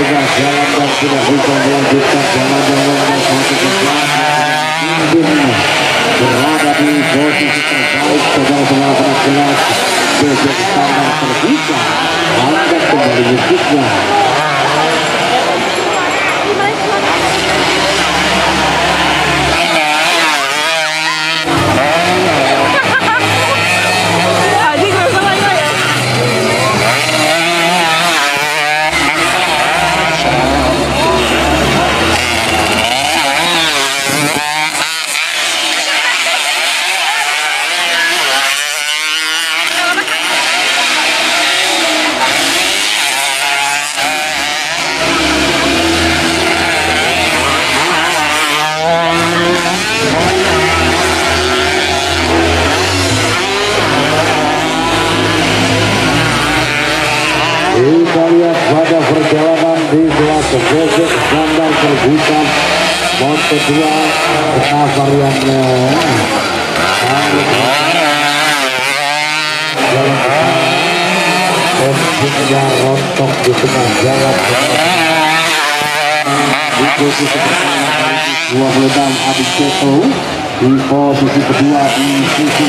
tengah jalan dan tidak bisa melanjutkan jalan yang lompat satu berada di posisi terbaik sedang tengah-tengah kelas besok standar terbuka langkah kembali musiknya. Kita lihat pada perjalanan di kelas Gojek Standar Terbuka. Moto 2 Tengah variannya. Posisinya rontok di tengah jalan. Di posisi pertama 26 Adi Ceto Di posisi kedua di sisi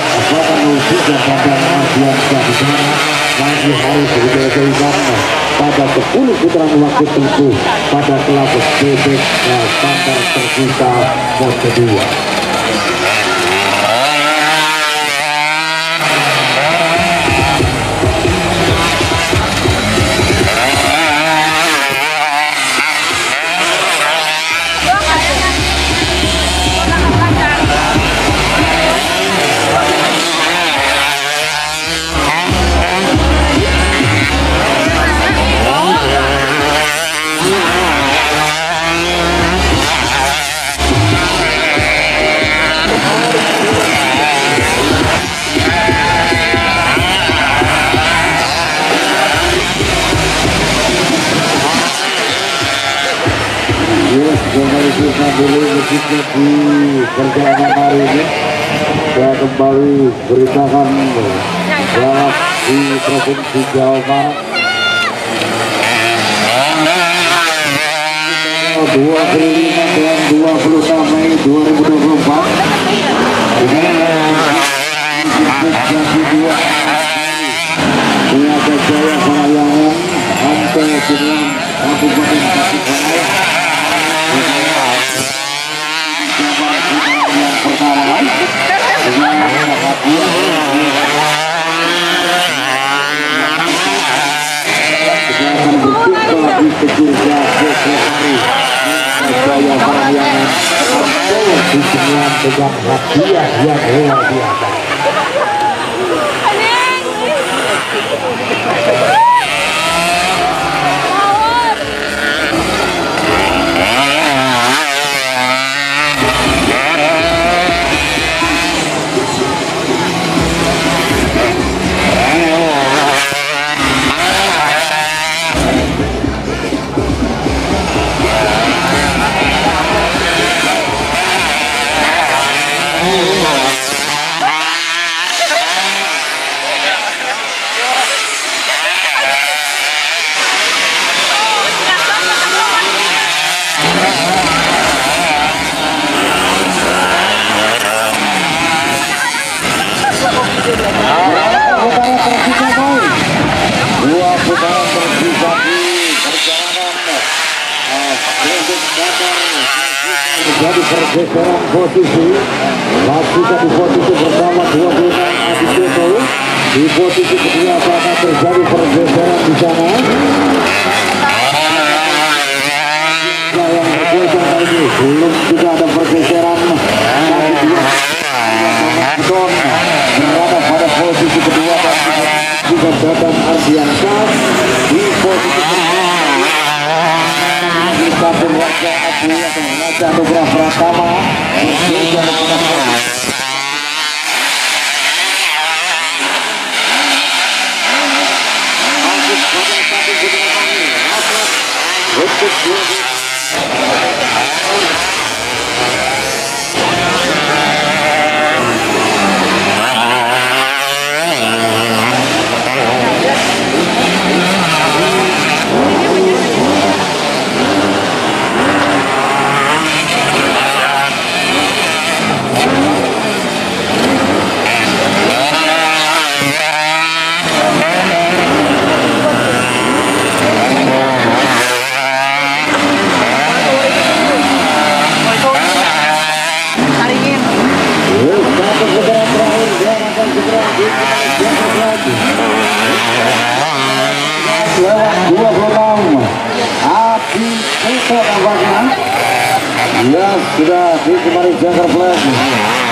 apakah menuju pada Ardian Syahidana masih harus pada 10 putaran waktu tempuh pada kelas bebek standar Moto 2 kita dulu begitu di perjalanan hari ini. Saya kembali beritakan balap di Provinsi Jawa Barat dua puluh lima dan dua puluh Mei 2024 jadi dua Ternyata Jaya Parayangan sampai dengan Kabupaten Tasikmalaya yang pertama dengan hadir akan berjumpa di kecil Sekretari Jaya dengan hadiah yang luar biasa datang terjadi pergeseran posisi. Laksika di posisi pertama 26 Adityoto di posisi kedua apakah terjadi pergeseran di sana. Yang bergeser ini belum juga ada pergeseran. Berada pada posisi kedua dan juga Dadang Minha caminhada no Gran Frata, sudah di kembali jangkar flag